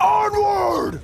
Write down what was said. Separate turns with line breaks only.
Onward!